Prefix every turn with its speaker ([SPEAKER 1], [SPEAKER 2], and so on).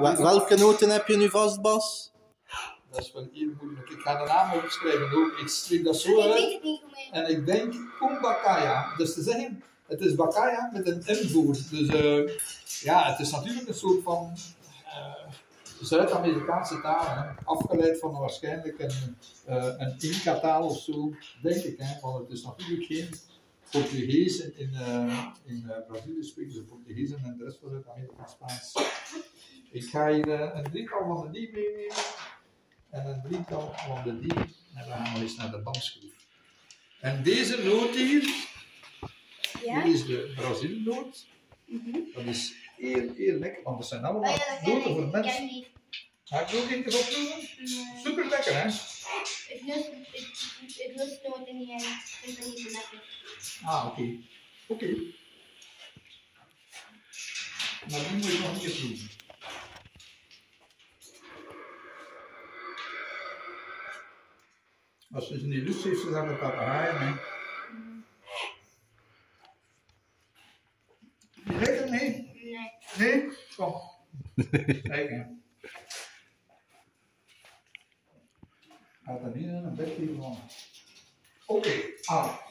[SPEAKER 1] Wel- welke noten heb je nu vast, Bas?
[SPEAKER 2] Dat is wel heel moeilijk. Ik ga de naam opschrijven ook. Ik schrijf dat zo uit. En ik denk Kumbakaya. Dus te zeggen, het is Bakaya met een invoer. Dus eh, ja, het is natuurlijk een soort van eh, Zuid-Amerikaanse taal. Hè? Afgeleid van waarschijnlijk een, eh een Inca-taal of zo, denk ik. Hè? Want het is natuurlijk geen Portugees. In, in, eh, in eh, Brazilië spreken ze Portugees en de rest van Zuid-Amerika Spaans. Ik ga hier eh, een drietal van de die meenemen. En een drietal van de die. En dan gaan we eens naar de bandschroef. En deze noot hier,
[SPEAKER 3] Ja?
[SPEAKER 2] dit is de Brazilnoot.
[SPEAKER 3] Mhm.
[SPEAKER 2] Dat is heel, heel lekker, want dat zijn
[SPEAKER 3] Oh
[SPEAKER 2] allemaal
[SPEAKER 3] ja, ken
[SPEAKER 2] noten voor mensen. Ga ik ook opnoemen?
[SPEAKER 3] Nee.
[SPEAKER 2] Super lekker, hè?
[SPEAKER 3] Ik lust het- ik- ik- ik lust nooit in die heen. Ik vind het niet zo lekker.
[SPEAKER 2] Ah, oké. Oké. Maar die moet je nog een keer proeven. Als ze niet lust heeft, dan een papegaaien, hè? Je weet het niet?
[SPEAKER 3] Nee.
[SPEAKER 2] Nee? Kom. Kijk, hè. Gaat er niet in een bed hier man. Oké, ah.